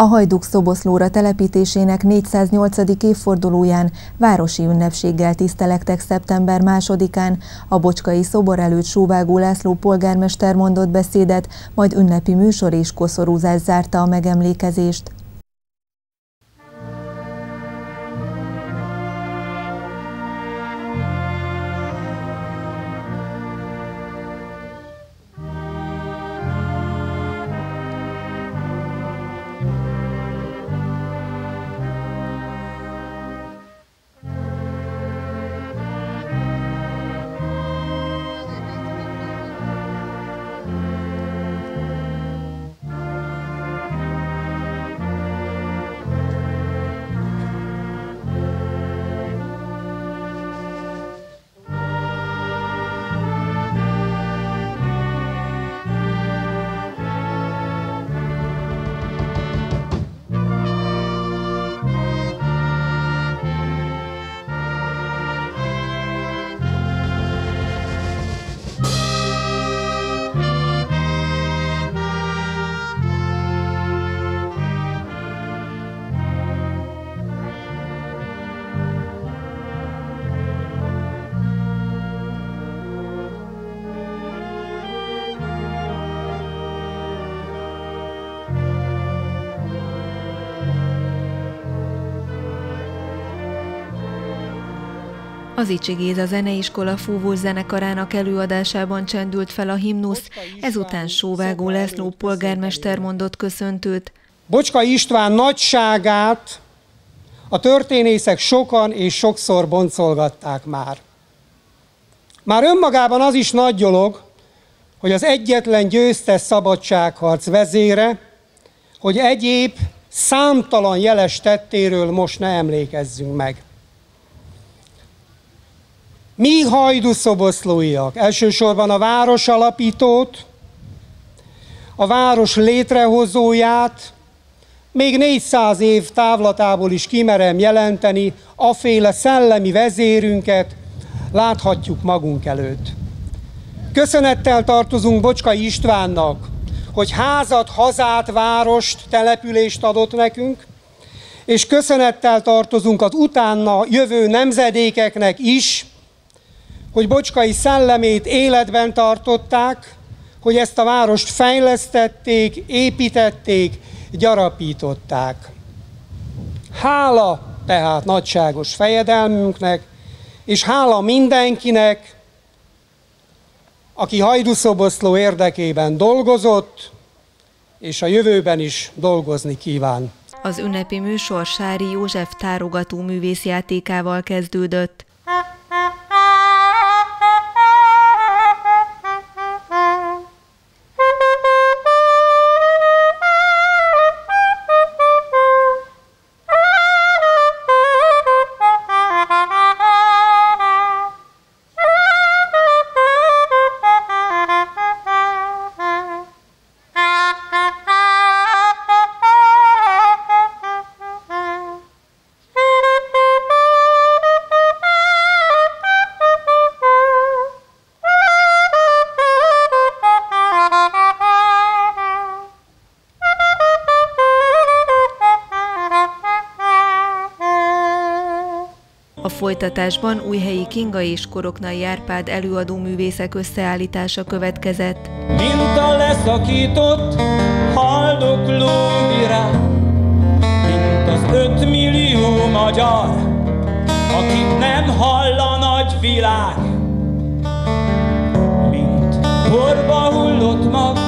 A Hajduk Szoboszlóra telepítésének 408. évfordulóján városi ünnepséggel tisztelektek szeptember másodikán. A Bocskai szobor előtt Sóvágó László polgármester mondott beszédet, majd ünnepi műsor és koszorúzás zárta a megemlékezést. Az Icsi Géza Zeneiskola fúvós zenekarának előadásában csendült fel a himnusz, ezután Sóvágó László polgármester mondott köszöntőt. Bocska István nagyságát a történészek sokan és sokszor boncolgatták már. Már önmagában az is nagy dolog, hogy az egyetlen győztes szabadságharc vezére, hogy egyéb számtalan jeles tettéről most ne emlékezzünk meg. Mi hajdúszoboszlóiak, elsősorban a város alapítót, a város létrehozóját, még 400 év távlatából is kimerem jelenteni, aféle szellemi vezérünket láthatjuk magunk előtt. Köszönettel tartozunk Bocskai Istvánnak, hogy házat, hazát, várost, települést adott nekünk, és köszönettel tartozunk az utána jövő nemzedékeknek is, hogy Bocskai szellemét életben tartották, hogy ezt a várost fejlesztették, építették, gyarapították. Hála tehát nagyságos fejedelmünknek, és hála mindenkinek, aki Hajdúszoboszló érdekében dolgozott, és a jövőben is dolgozni kíván. Az ünnepi műsor Sári József tárogató művészjátékával kezdődött. A folytatásban Újhelyi Kinga és Koroknai Árpád előadó művészek összeállítása következett. Mint a leszakított haldokló virág, mint az ötmillió magyar, akit nem hall a nagy világ, mint porba hullott mag,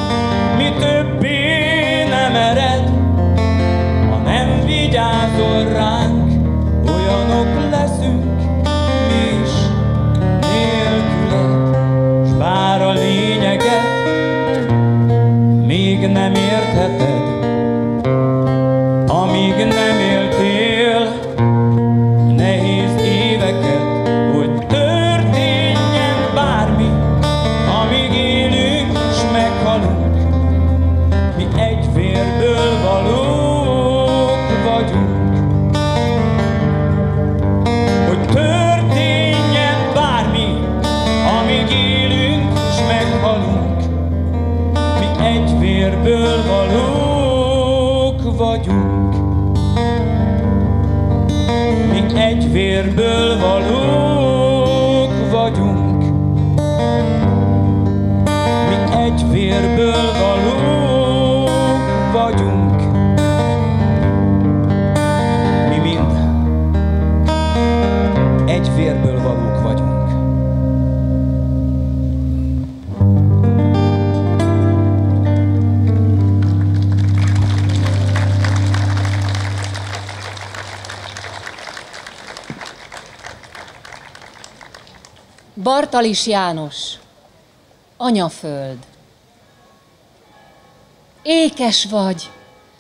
egy vérből valók vagyunk. Mi egy vérből valók vagyunk. Mi egy vérből Bartalis János, anyaföld. Ékes vagy,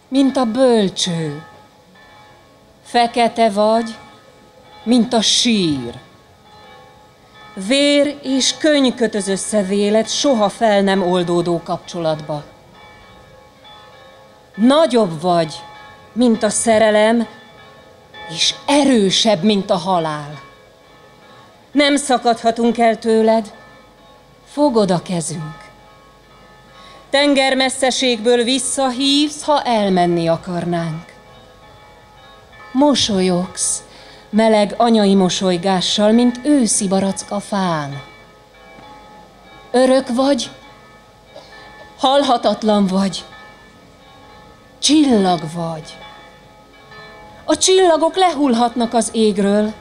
mint a bölcső. Fekete vagy, mint a sír. Vér és könyv kötöz össze vélet soha fel nem oldódó kapcsolatba. Nagyobb vagy, mint a szerelem, és erősebb, mint a halál. Nem szakadhatunk el tőled, fogod a kezünk. Tenger messzeségből visszahívsz, ha elmenni akarnánk. Mosolyogsz, meleg anyai mosolygással, mint őszi baracka fán. Örök vagy, halhatatlan vagy, csillag vagy. A csillagok lehullhatnak az égről,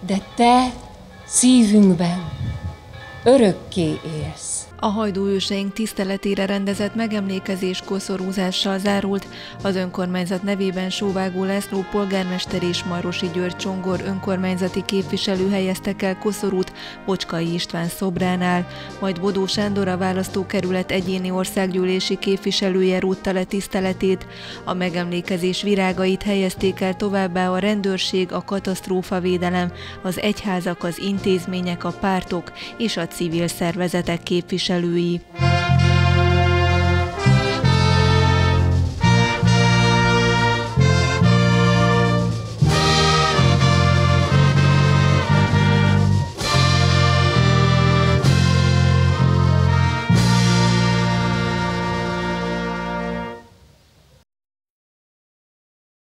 de te szívünkben örökké élsz. A hajdú őseink tiszteletére rendezett megemlékezés koszorúzással zárult. Az önkormányzat nevében Sóvágó László polgármester és Marosi György Csongor önkormányzati képviselő helyeztek el koszorút Bocskai István szobránál, majd Bodó Sándor a választókerület egyéni országgyűlési képviselője rúgta le tiszteletét. A megemlékezés virágait helyezték el továbbá a rendőrség, a katasztrófavédelem, az egyházak, az intézmények, a pártok és a civil szervezetek képviselői képviselői.